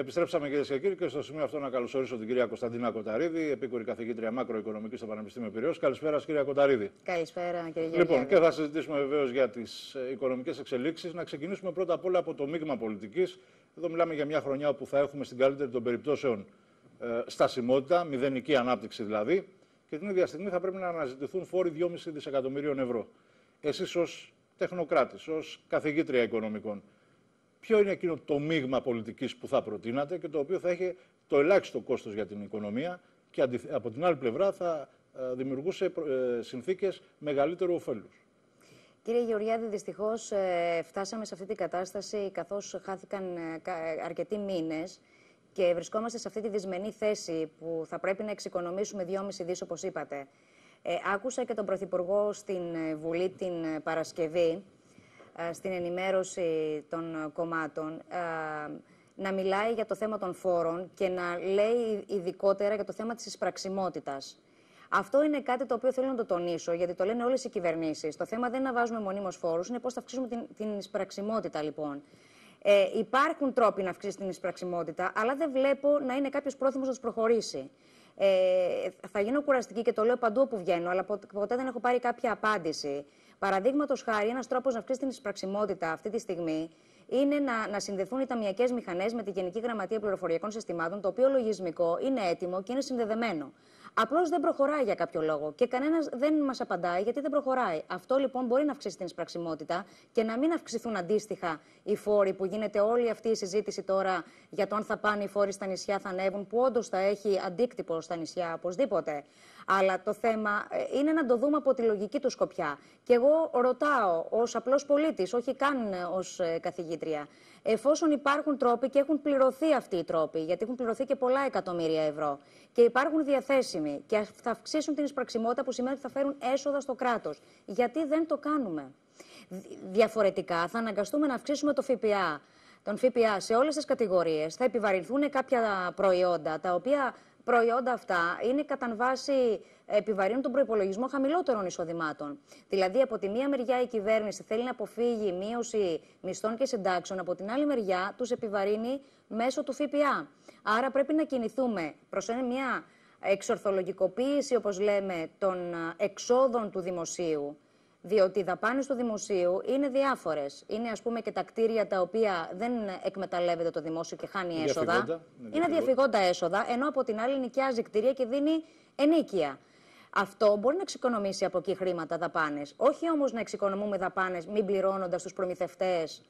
Επιστρέψαμε κυρίες και κύριοι και στο σημείο αυτό να καλωσορίσω την κυρία Κωνσταντίνα Κοταρίδη, επίκουρη καθηγήτρια μακροοικονομικής στο Πανεπιστήμιο Πυραιό. Καλησπέρα, κυρία Κοταρίδη. Καλησπέρα, κύριε Γεωργιάδη. Λοιπόν, και θα συζητήσουμε βεβαίως για τις οικονομικές εξελίξεις. Να ξεκινήσουμε πρώτα απ' όλα από το μείγμα πολιτικής. Εδώ μιλάμε για μια χρονιά όπου θα έχουμε στην καλύτερη των περιπτώσεων ε, στασιμότητα, μηδενική ανάπτυξη δηλαδή, και την ίδια στιγμή θα πρέπει να αναζητηθούν φόροι 2,5 δισεκατομμυρίων ευρώ. Εσείς ως τεχνοκράτης, ως καθηγήτρια οικονομικών, ποιο είναι εκείνο το μείγμα πολιτικής που θα προτείνατε και το οποίο θα έχει το ελάχιστο κόστος για την οικονομία και από την άλλη πλευρά θα ε, δημιουργούσε ε, συνθήκες μεγαλύτερου ωφέλους. Κύριε Γεωργιάδη, δυστυχώς ε, φτάσαμε σε αυτή την κατάσταση καθώς χάθηκαν αρκετοί μήνες και βρισκόμαστε σε αυτή τη δυσμενή θέση που θα πρέπει να εξοικονομήσουμε 2,5 δις όπως είπατε. άκουσα και τον Πρωθυπουργό στην Βουλή την Παρασκευή ε, στην ενημέρωση των κομμάτων ε, να μιλάει για το θέμα των φόρων και να λέει ειδικότερα για το θέμα της εισπραξιμότητας. Αυτό είναι κάτι το οποίο θέλω να το τονίσω, γιατί το λένε όλες οι κυβερνήσεις. Το θέμα δεν είναι να βάζουμε μονίμως φόρους, είναι πώς θα αυξήσουμε την, την εισπραξιμότητα λοιπόν. Ε, υπάρχουν τρόποι να αυξήσεις την εισπραξιμότητα, αλλά δεν βλέπω να είναι κάποιος πρόθυμος να τους προχωρήσει. Ε, θα γίνω κουραστική και το λέω παντού όπου βγαίνω, αλλά ποτέ δεν έχω πάρει κάποια απάντηση. Παραδείγματος χάρη, ένας τρόπος να αυξήσει την εισπραξιμότητα αυτή τη στιγμή είναι να, να συνδεθούν οι ταμιακές μηχανές με τη Γενική Γραμματεία Πληροφοριακών Συστημάτων, το οποίο λογισμικό είναι έτοιμο και είναι συνδεδεμένο. Απλώς δεν προχωράει για κάποιο λόγο και κανένας δεν μας απαντάει γιατί δεν προχωράει. Αυτό λοιπόν μπορεί να αυξήσει την εισπραξιμότητα και να μην αυξηθούν αντίστοιχα οι φόροι που γίνεται όλη αυτή η συζήτηση τώρα για το αν θα πάνε οι φόροι στα νησιά, θα ανέβουν, που όντως θα έχει αντίκτυπο στα νησιά οπωσδήποτε. Αλλά το θέμα ε, είναι να το δούμε από τη λογική του σκοπιά. Και εγώ ρωτάω ως απλός πολίτης, όχι καν ως ε, καθηγήτρια, εφόσον υπάρχουν τρόποι και έχουν πληρωθεί αυτοί οι τρόποι, γιατί έχουν πληρωθεί και πολλά εκατομμύρια ευρώ, και υπάρχουν διαθέσιμοι και θα αυξήσουν την εισπραξιμότητα που σημαίνει ότι θα φέρουν έσοδα στο κράτος. Γιατί δεν το κάνουμε. Διαφορετικά θα αναγκαστούμε να αυξήσουμε το ΦΠΑ τον ΦΠΑ σε όλες τις κατηγορίες θα επιβαρυνθούν κάποια προϊόντα τα οποία προϊόντα αυτά είναι κατά βάση επιβαρύνουν τον προπολογισμό χαμηλότερων εισοδημάτων. Δηλαδή, από τη μία μεριά η κυβέρνηση θέλει να αποφύγει μείωση μισθών και συντάξεων, από την άλλη μεριά τους επιβαρύνει μέσω του ΦΠΑ. Άρα πρέπει να κινηθούμε προς μια εξορθολογικοποίηση, όπως λέμε, των εξόδων του δημοσίου. Διότι οι δαπάνες του δημοσίου είναι διάφορες. Είναι, ας πούμε, και τα κτίρια τα οποία δεν εκμεταλλεύεται το δημόσιο και χάνει έσοδα. Είναι διαφυγόντα έσοδα, ενώ από την άλλη νοικιάζει κτίρια και δίνει ενίκεια. Αυτό μπορεί να εξοικονομήσει από εκεί χρήματα δαπάνες. Όχι όμως να εξοικονομούμε δαπάνες μην πληρώνοντας τους προμηθευτές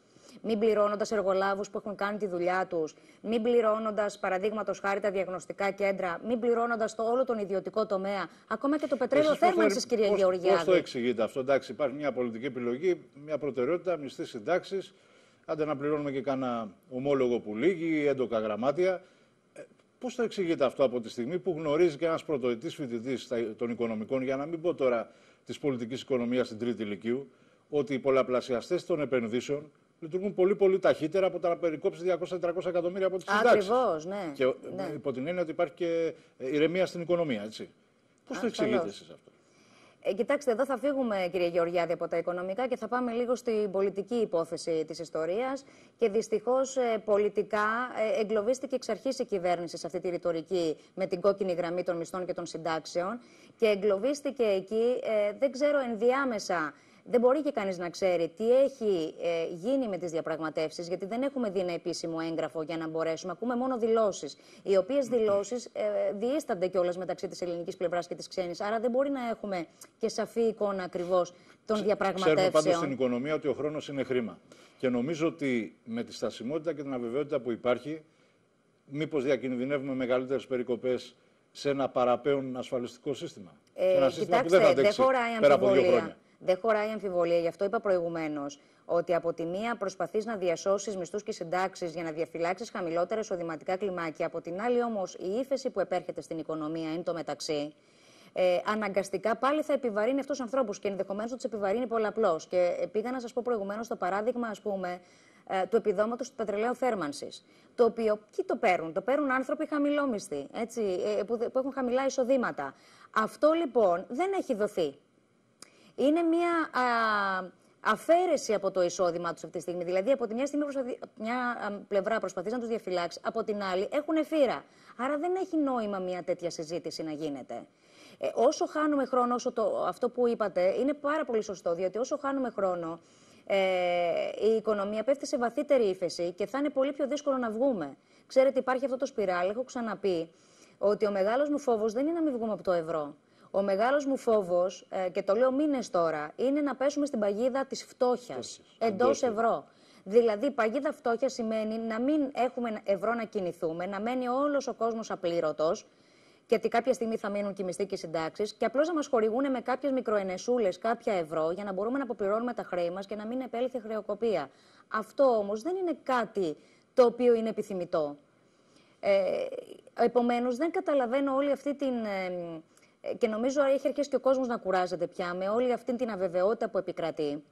μην πληρώνοντας εργολάβους που έχουν κάνει τη δουλειά τους, μην πληρώνοντας παραδείγματος χάρη τα διαγνωστικά κέντρα, μην πληρώνοντας το όλο τον ιδιωτικό τομέα, ακόμα και το πετρέλαιο θέρμανση, κυρία πώς, Γεωργιάδη. Πώς το εξηγείτε αυτό, εντάξει, υπάρχει μια πολιτική επιλογή, μια προτεραιότητα, μισθή συντάξεις. Άντε να πληρώνουμε και κανένα ομόλογο που λύγει, έντοκα γραμμάτια. Ε, Πώς το εξηγείτε αυτό από τη στιγμή που γνωρίζει και ένας πρωτοετής φοιτητής των οικονομικών, για να μην πω τώρα της πολιτικής οικονομίας στην τρίτη ηλικίου, ότι οι πολλαπλασιαστές των επενδύσεων λειτουργούν πολύ πολύ ταχύτερα από το να περικόψει 200-400 εκατομμύρια από τις συντάξεις. Ακριβώς, ναι. Και ναι. υπό την έννοια ότι υπάρχει και ε, ηρεμία στην οικονομία, έτσι. Πώς το εξηγείτε εσείς αυτό; Ε, κοιτάξτε, εδώ θα φύγουμε, κύριε Γεωργιάδη, από τα οικονομικά και θα πάμε λίγο στην πολιτική υπόθεση της ιστορίας. Και δυστυχώς, ε, πολιτικά, ε, εγκλωβίστηκε εξ αρχής η κυβέρνηση σε αυτή τη ρητορική με την κόκκινη γραμμή των μισθών και των συντάξεων. Και εγκλωβίστηκε εκεί, ε, δεν ξέρω, ενδιάμεσα δεν μπορεί και κανείς να ξέρει τι έχει ε, γίνει με τις διαπραγματεύσεις, γιατί δεν έχουμε δει ένα επίσημο έγγραφο για να μπορέσουμε. Ακούμε μόνο δηλώσεις, οι οποίες δηλώσεις ε, διήστανται κιόλας μεταξύ της ελληνικής πλευράς και της ξένης. Άρα δεν μπορεί να έχουμε και σαφή εικόνα ακριβώς των διαπραγματεύσεων. Ξέρουμε πάντως στην οικονομία ότι ο χρόνος είναι χρήμα. Και νομίζω ότι με τη στασιμότητα και την αβεβαιότητα που υπάρχει, μήπως διακινδυνεύουμε μεγαλύτερες περικοπές σε ένα παραπέον ασφαλιστικό σύστημα. Ε, ένα σύστημα κοιτάξτε, που δεν θα αντέξει πέρα από δύο χρόνια. Δεν χωράει αμφιβολία. Γι' αυτό είπα προηγουμένως ότι από τη μία προσπαθείς να διασώσεις μισθούς και συντάξεις για να διαφυλάξεις χαμηλότερα εισοδηματικά κλιμάκια. Από την άλλη όμως η ύφεση που επέρχεται στην οικονομία είναι το μεταξύ. Ε, αναγκαστικά πάλι θα επιβαρύνει αυτούς τους ανθρώπους και ενδεχομένως θα τους επιβαρύνει πολλαπλώς. Και πήγα να σας πω προηγουμένως το παράδειγμα, ας πούμε, ε, του επιδόματος του πετρελαίου θέρμανσης. Το οποίο ποιοι το παίρνουν, το παίρνουν άνθρωποι χαμηλόμισθοι, έτσι, ε, που, που έχουν χαμηλά εισοδήματα. Αυτό λοιπόν δεν έχει δοθεί είναι μια α, αφαίρεση από το εισόδημά τους αυτή τη στιγμή. Δηλαδή, από τη μια, στιγμή προσπαθει... μια πλευρά προσπαθεί να τους διαφυλάξει, από την άλλη έχουν φύρα. Άρα δεν έχει νόημα μια τέτοια συζήτηση να γίνεται. Ε, όσο χάνουμε χρόνο, όσο το, αυτό που είπατε είναι πάρα πολύ σωστό, διότι όσο χάνουμε χρόνο, ε, η οικονομία πέφτει σε βαθύτερη ύφεση και θα είναι πολύ πιο δύσκολο να βγούμε. Ξέρετε, υπάρχει αυτό το σπιράλ, έχω ξαναπεί, ότι ο μεγάλος μου φόβος δεν είναι να μην βγούμε από το ευρώ. Ο μεγάλος μου φόβος, ε, και το λέω μήνες τώρα, είναι να πέσουμε στην παγίδα της φτώχειας εντός ευρώ. Δηλαδή, παγίδα φτώχειας σημαίνει να μην έχουμε ευρώ να κινηθούμε, να μένει όλος ο κόσμος απλήρωτος, γιατί κάποια στιγμή θα μείνουν και οι μισθοί και οι συντάξεις, και απλώς να μας χορηγούν με κάποιες μικροενεσούλες κάποια ευρώ για να μπορούμε να αποπληρώνουμε τα χρέη μας και να μην επέλθει χρεοκοπία. Αυτό όμως δεν είναι κάτι το οποίο είναι επιθυμητό. Ε, Επομένως, δεν καταλαβαίνω όλη αυτή την. Ε, και νομίζω έχει αρχίσει και ο κόσμος να κουράζεται πια με όλη αυτή την αβεβαιότητα που επικρατεί.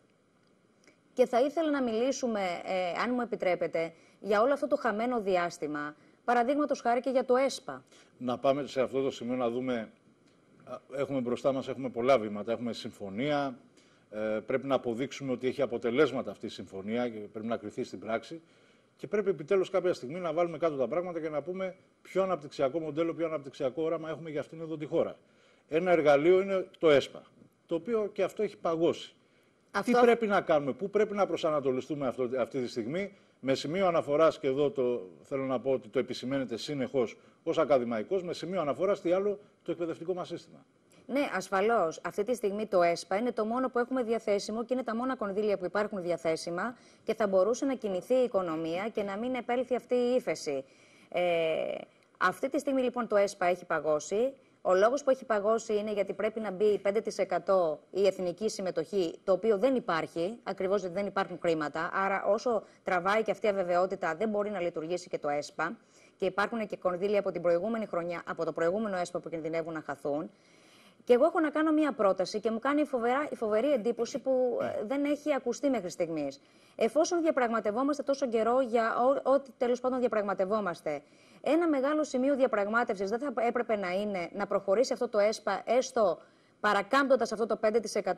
Και θα ήθελα να μιλήσουμε, ε, αν μου επιτρέπετε, για όλο αυτό το χαμένο διάστημα. Παραδείγματος χάρη και για το ΕΣΠΑ. Να πάμε σε αυτό το σημείο να δούμε. Έχουμε μπροστά μας έχουμε πολλά βήματα. Έχουμε συμφωνία. Ε, πρέπει να αποδείξουμε ότι έχει αποτελέσματα αυτή η συμφωνία και πρέπει να κρυθεί στην πράξη. Και πρέπει επιτέλους κάποια στιγμή να βάλουμε κάτω τα πράγματα και να πούμε ποιο αναπτυξιακό μοντέλο, ποιο αναπτυξιακό όραμα έχουμε για αυτήν εδώ τη χώρα. Ένα εργαλείο είναι το ΕΣΠΑ, το οποίο και αυτό έχει παγώσει. Αυτό... Τι πρέπει να κάνουμε, πού πρέπει να προσανατολιστούμε αυτό, αυτή τη στιγμή, με σημείο αναφοράς, και εδώ το, θέλω να πω ότι το επισημαίνεται συνεχώς ως ακαδημαϊκός, με σημείο αναφοράς τι άλλο το εκπαιδευτικό μας σύστημα. Ναι, ασφαλώς. Αυτή τη στιγμή το ΕΣΠΑ είναι το μόνο που έχουμε διαθέσιμο και είναι τα μόνα κονδύλια που υπάρχουν διαθέσιμα και θα μπορούσε να κινηθεί η οικονομία και να μην επέλθει αυτή η ύφεση. Ε, αυτή τη στιγμή λοιπόν το ΕΣΠΑ έχει παγώσει. Ο λόγος που έχει παγώσει είναι γιατί πρέπει να μπει 5% η εθνική συμμετοχή, το οποίο δεν υπάρχει, ακριβώς γιατί δεν υπάρχουν χρήματα. Άρα, όσο τραβάει και αυτή η αβεβαιότητα, δεν μπορεί να λειτουργήσει και το ΕΣΠΑ. Και υπάρχουν και κονδύλια από την προηγούμενη χρονιά, από το προηγούμενο ΕΣΠΑ που κινδυνεύουν να χαθούν. Και εγώ έχω να κάνω μία πρόταση και μου κάνει φοβερά, η φοβερή εντύπωση που ε, δεν έχει ακουστεί μέχρι στιγμής. Εφόσον διαπραγματευόμαστε τόσο καιρό για ό,τι τέλος πάντων διαπραγματευόμαστε, ένα μεγάλο σημείο διαπραγμάτευσης δεν θα έπρεπε να είναι να προχωρήσει αυτό το ΕΣΠΑ έστω παρακάμπτοντας αυτό το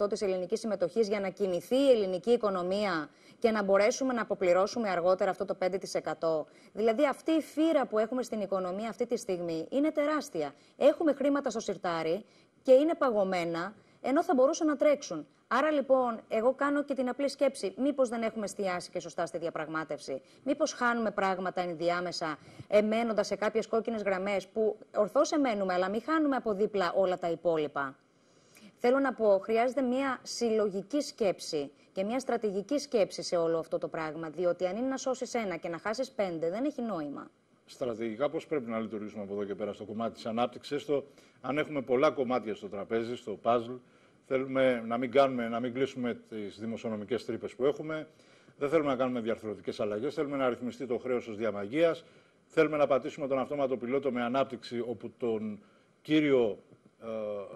5% της ελληνικής συμμετοχής για να κινηθεί η ελληνική οικονομία και να μπορέσουμε να αποπληρώσουμε αργότερα αυτό το 5%. Δηλαδή, αυτή η φύρα που έχουμε στην οικονομία αυτή τη στιγμή είναι τεράστια. Έχουμε χρήματα στο σιρτάρι και είναι παγωμένα, ενώ θα μπορούσαν να τρέξουν. Άρα λοιπόν, εγώ κάνω και την απλή σκέψη. Μήπως δεν έχουμε εστιάσει και σωστά στη διαπραγμάτευση. Μήπως χάνουμε πράγματα ενδιάμεσα, εμένοντας σε κάποιες κόκκινες γραμμές που ορθώς εμένουμε, αλλά μην χάνουμε από δίπλα όλα τα υπόλοιπα. Θέλω να πω, χρειάζεται μια συλλογική σκέψη και μια στρατηγική σκέψη σε όλο αυτό το πράγμα. Διότι αν είναι να σώσεις ένα και να χάσεις πέντε, δεν έχει νόημα στρατηγικά πώς πρέπει να λειτουργήσουμε από εδώ και πέρα στο κομμάτι της ανάπτυξης. Έστω αν έχουμε πολλά κομμάτια στο τραπέζι, στο puzzle, θέλουμε να μην, κάνουμε, να μην κλείσουμε τις δημοσιονομικές τρύπες που έχουμε. Δεν θέλουμε να κάνουμε διαρθρωτικές αλλαγές. Θέλουμε να ρυθμιστεί το χρέος ως διαμαγείας. Θέλουμε να πατήσουμε τον αυτόματο πιλότο με ανάπτυξη, όπου τον κύριο ε,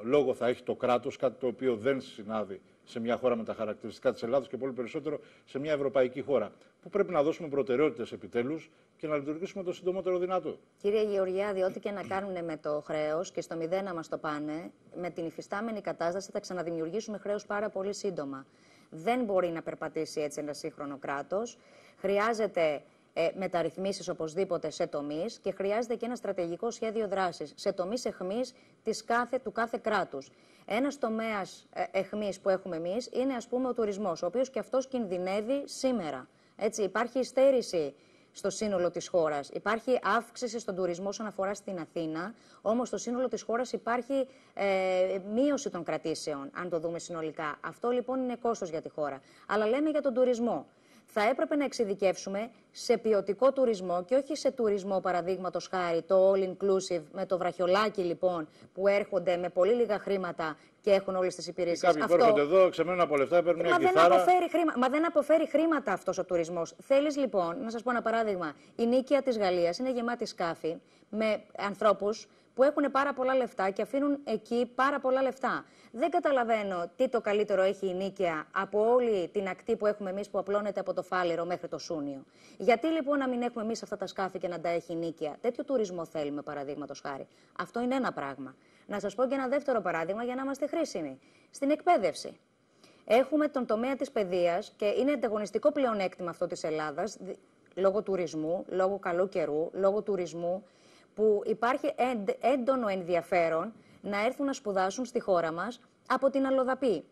λόγο θα έχει το κράτος, κάτι το οποίο δεν συνάδει σε μια χώρα με τα χαρακτηριστικά της Ελλάδα και πολύ περισσότερο σε μια ευρωπαϊκή χώρα. Που πρέπει να δώσουμε προτεραιότητες επιτέλους και να λειτουργήσουμε το συντομότερο δυνατό. Κύριε Γεωργιάδη, ό,τι και να κάνουν με το χρέος και στο μηδέν να μας το πάνε, με την υφιστάμενη κατάσταση θα ξαναδημιουργήσουμε χρέος πάρα πολύ σύντομα. Δεν μπορεί να περπατήσει έτσι ένα σύγχρονο κράτος. Χρειάζεται ε, μεταρρυθμίσεις οπωσδήποτε σε τομείς και χρειάζεται και ένα στρατηγικό σχέδιο δράσης σε τομείς εχμής της κάθε, του κάθε κράτους. Ένας τομέας ε, εχμής που έχουμε εμείς είναι ας πούμε ο τουρισμός, ο οποίος και αυτός κινδυνεύει σήμερα. Έτσι, υπάρχει υστέρηση στο σύνολο της χώρας. Υπάρχει αύξηση στον τουρισμό όσον αφορά στην Αθήνα, όμως στο σύνολο της χώρας υπάρχει ε, μείωση των κρατήσεων, αν το δούμε συνολικά. Αυτό λοιπόν είναι κόστος για τη χώρα. Αλλά λέμε για τον τουρισμό θα έπρεπε να εξειδικεύσουμε σε ποιοτικό τουρισμό και όχι σε τουρισμό παραδείγματος χάρη, το all inclusive, με το βραχιολάκι λοιπόν, που έρχονται με πολύ λίγα χρήματα και έχουν όλες τις υπηρεσίες. Κάποιοι Αυτό... έρχονται εδώ, ξεμένουν από λεφτά, παίρνουν μια Μα δεν, αποφέρει χρήμα... Μα δεν αποφέρει χρήματα αυτός ο τουρισμός. Θέλεις λοιπόν, να σας πω ένα παράδειγμα. Η νίκαια της Γαλλίας είναι γεμάτη σκάφη με ανθρώπους που έχουν πάρα πολλά λεφτά και αφήνουν εκεί πάρα πολλά λεφτά. Δεν καταλαβαίνω τι το καλύτερο έχει η Νίκαια από όλη την ακτή που έχουμε εμείς που απλώνεται από το Φάληρο μέχρι το Σούνιο. Γιατί λοιπόν να μην έχουμε εμείς αυτά τα σκάφη και να τα έχει η Νίκαια; Τέτοιο τουρισμό θέλουμε, παραδείγματος χάρη. Αυτό είναι ένα πράγμα. Να σας πω και ένα δεύτερο παράδειγμα για να είμαστε χρήσιμοι. Στην εκπαίδευση. Έχουμε τον τομέα της παιδείας και είναι ανταγωνιστικό πλεονέκτημα αυτό της Ελλάδας, λόγω τουρισμού, λόγω καλού καιρού, λόγω τουρισμού, που υπάρχει έντονο ενδιαφέρον να έρθουν να σπουδάσουν στη χώρα μας από την Αλλοδαπή.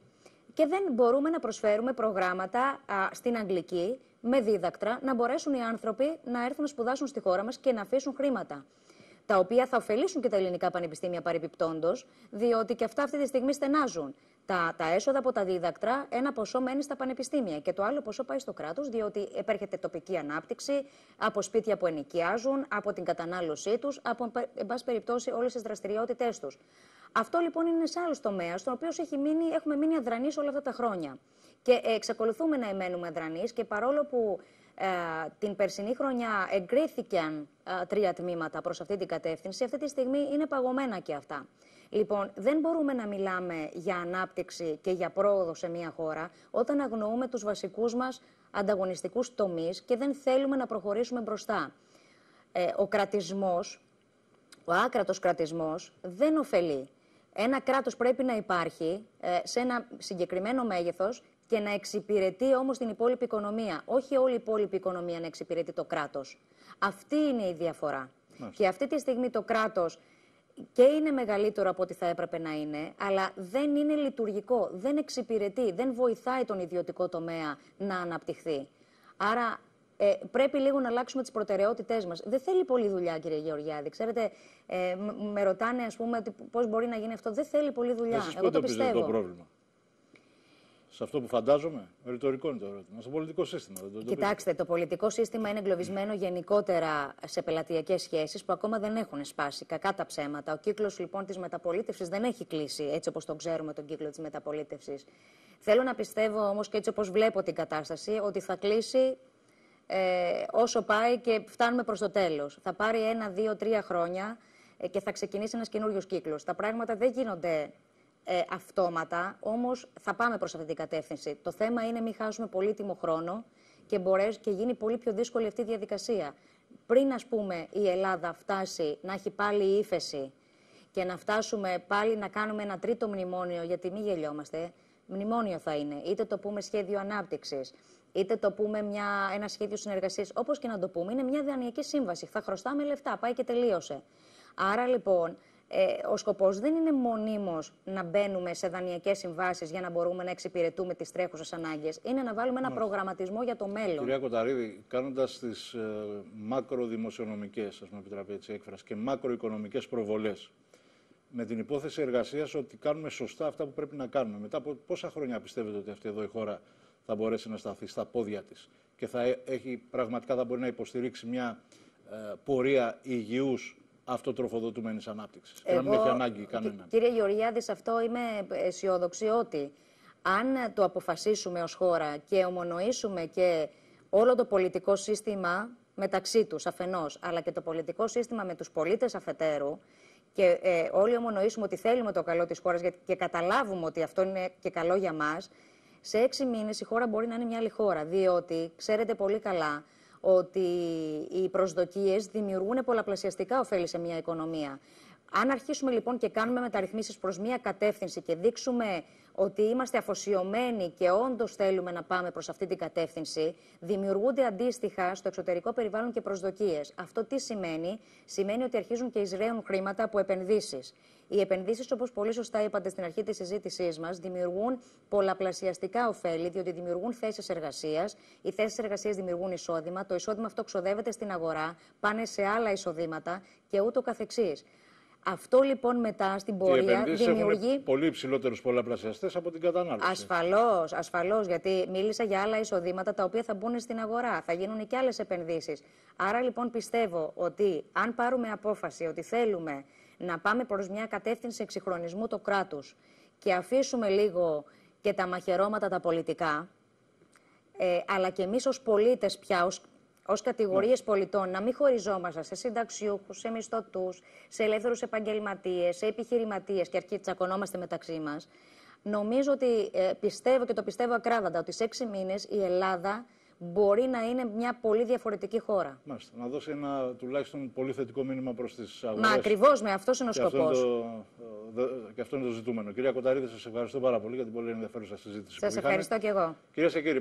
Και δεν μπορούμε να προσφέρουμε προγράμματα στην Αγγλική με δίδακτρα, να μπορέσουν οι άνθρωποι να έρθουν να σπουδάσουν στη χώρα μας και να αφήσουν χρήματα τα οποία θα ωφελήσουν και τα ελληνικά πανεπιστήμια παρεμπιπτόντως, διότι και αυτά αυτή τη στιγμή στενάζουν. Τα, τα έσοδα από τα δίδακτρα, ένα ποσό μένει στα πανεπιστήμια και το άλλο ποσό πάει στο κράτος, διότι επέρχεται τοπική ανάπτυξη από σπίτια που ενοικιάζουν, από την κατανάλωσή τους, από, εν πάση περιπτώσει, όλες τις δραστηριότητές τους. Αυτό λοιπόν είναι σε άλλο τομέας, στον οποίο έχει μείνει, έχουμε μείνει αδρανείς όλα αυτά τα χρόνια. Και εξακολουθούμε να εμένουμε αδρανείς και παρόλο που ε, την περσινή χρονιά εγκρίθηκαν ε, τρία τμήματα προς αυτή την κατεύθυνση. Αυτή τη στιγμή είναι παγωμένα και αυτά. Λοιπόν, δεν μπορούμε να μιλάμε για ανάπτυξη και για πρόοδο σε μια χώρα όταν αγνοούμε τους βασικούς μας ανταγωνιστικούς τομείς και δεν θέλουμε να προχωρήσουμε μπροστά. Ε, ο κρατισμός, ο άκρατος κρατισμός δεν ωφελεί. Ένα κράτος πρέπει να υπάρχει σε ένα συγκεκριμένο μέγεθος και να εξυπηρετεί όμως την υπόλοιπη οικονομία. Όχι όλη η υπόλοιπη οικονομία να εξυπηρετεί το κράτος. Αυτή είναι η διαφορά. Και αυτή τη στιγμή το κράτος και είναι μεγαλύτερο από ό,τι θα έπρεπε να είναι, αλλά δεν είναι λειτουργικό, δεν εξυπηρετεί, δεν βοηθάει τον ιδιωτικό τομέα να αναπτυχθεί. Άρα ε, πρέπει λίγο να αλλάξουμε τις προτεραιότητές μας. Δεν θέλει πολλή δουλειά, κύριε Γεωργιάδη. Ξέρετε, ε, με ρωτάνε, ας πούμε, πώς μπορεί να γίνει αυτό. Δεν θέλει πολλή δουλειά. Εγώ το πιστεύω. Το πρόβλημα σε αυτό που φαντάζομαι. Ρητορικό είναι το ερώτημα. Στο πολιτικό σύστημα. Δεν το Κοιτάξτε, το πολιτικό σύστημα είναι εγκλωβισμένο γενικότερα σε πελατειακές σχέσεις που ακόμα δεν έχουν σπάσει. Κακά τα ψέματα. Ο κύκλος λοιπόν της μεταπολίτευσης δεν έχει κλείσει έτσι όπως τον ξέρουμε τον κύκλο της μεταπολίτευσης. Θέλω να πιστεύω όμως και έτσι όπως βλέπω την κατάσταση ότι θα κλείσει ε, όσο πάει και φτάνουμε προς το τέλος. Θα πάρει ένα, δύο, τρία χρόνια ε, και θα ξεκινήσει ένας καινούριο κύκλος. Τα πράγματα δεν γίνονται ε, αυτόματα, όμως θα πάμε προς αυτή την κατεύθυνση. Το θέμα είναι μην χάσουμε πολύτιμο χρόνο και, μπορέσει, και γίνει πολύ πιο δύσκολη αυτή η διαδικασία. Πριν, ας πούμε, η Ελλάδα φτάσει να έχει πάλι ύφεση και να φτάσουμε πάλι να κάνουμε ένα τρίτο μνημόνιο, γιατί μην γελιόμαστε, μνημόνιο θα είναι, είτε το πούμε σχέδιο ανάπτυξης, είτε το πούμε μια, ένα σχέδιο συνεργασίας, όπως και να το πούμε, είναι μια δανειακή σύμβαση. Θα χρωστάμε λεφτά, πάει και τελείωσε. Άρα λοιπόν, ε, ο σκοπός δεν είναι μονίμως να μπαίνουμε σε δανειακές συμβάσεις για να μπορούμε να εξυπηρετούμε τις τρέχουσες ανάγκες. Είναι να βάλουμε ένα προγραμματισμό για το μέλλον. Κυρία Κοταρίδη, κάνοντας τις ε, μακροδημοσιονομικές, ας πούμε επιτραπεί έτσι έκφραση, και μακροοικονομικές προβολές, με την υπόθεση εργασίας ότι κάνουμε σωστά αυτά που πρέπει να κάνουμε. Μετά από πόσα χρόνια πιστεύετε ότι αυτή εδώ η χώρα θα μπορέσει να σταθεί στα πόδια της και θα έχει, πραγματικά θα μπορεί να υποστηρίξει μια ε, πορεία υγιούς αυτοτροφοδοτούμενης ανάπτυξης. Και να μην έχει ανάγκη κανένα. Κύριε Γεωργιάδης, σε αυτό είμαι αισιόδοξη ότι αν το αποφασίσουμε ως χώρα και ομονοήσουμε και όλο το πολιτικό σύστημα μεταξύ τους αφενός, αλλά και το πολιτικό σύστημα με τους πολίτες αφετέρου, και ε, όλοι ομονοήσουμε ότι θέλουμε το καλό της χώρας και καταλάβουμε ότι αυτό είναι και καλό για μας, σε έξι μήνες η χώρα μπορεί να είναι μια άλλη χώρα. Διότι, ξέρετε πολύ καλά, ότι οι προσδοκίες δημιουργούν πολλαπλασιαστικά ωφέλη σε μια οικονομία. Αν αρχίσουμε λοιπόν και κάνουμε μεταρρυθμίσεις προς μια κατεύθυνση και δείξουμε ότι είμαστε αφοσιωμένοι και όντως θέλουμε να πάμε προς αυτή την κατεύθυνση, δημιουργούνται αντίστοιχα στο εξωτερικό περιβάλλον και προσδοκίες. Αυτό τι σημαίνει; Σημαίνει ότι αρχίζουν και εισραίουν χρήματα από επενδύσεις. Οι επενδύσεις, όπως πολύ σωστά είπατε στην αρχή της συζήτησής μας, δημιουργούν πολλαπλασιαστικά ωφέλη, διότι δημιουργούν θέσεις εργασίας. Οι θέσεις εργασίας δημιουργούν εισόδημα. Το εισόδημα αυτό ξοδεύεται στην αγορά, πάνε σε άλλα εισοδήματα και ούτω καθεξής. Αυτό λοιπόν μετά στην πορεία Οι δημιουργεί. Έχουν πολύ υψηλότερους πολλαπλασιαστές από την κατανάλωση. Ασφαλώς, ασφαλώς. Γιατί μίλησα για άλλα εισοδήματα τα οποία θα μπουν στην αγορά. Θα γίνουν και άλλες επενδύσεις. Άρα λοιπόν πιστεύω ότι αν πάρουμε απόφαση ότι θέλουμε να πάμε προς μια κατεύθυνση εξυγχρονισμού του κράτους και αφήσουμε λίγο και τα μαχαιρώματα τα πολιτικά, ε, αλλά και εμείς ως πολίτες πια, ως, ως κατηγορίες ναι. πολιτών, να μην χωριζόμαστε σε συνταξιούχους, σε μισθωτούς, σε ελεύθερους επαγγελματίες, σε επιχειρηματίες και αρχή τσακωνόμαστε μεταξύ μας, νομίζω ότι ε, πιστεύω και το πιστεύω ακράδαντα ότι σε έξι μήνες η Ελλάδα μπορεί να είναι μια πολύ διαφορετική χώρα. Μάλιστα. Να δώσει ένα τουλάχιστον πολύ θετικό μήνυμα προς τις αγορές. Μα ακριβώς με αυτός είναι ο σκοπός. Και αυτό είναι το ζητούμενο. Κυρία Κοταρίδη, σας ευχαριστώ πάρα πολύ για την πολύ ενδιαφέρουσα συζήτηση. Σας ευχαριστώ και εγώ. Κυρίες και κύριοι,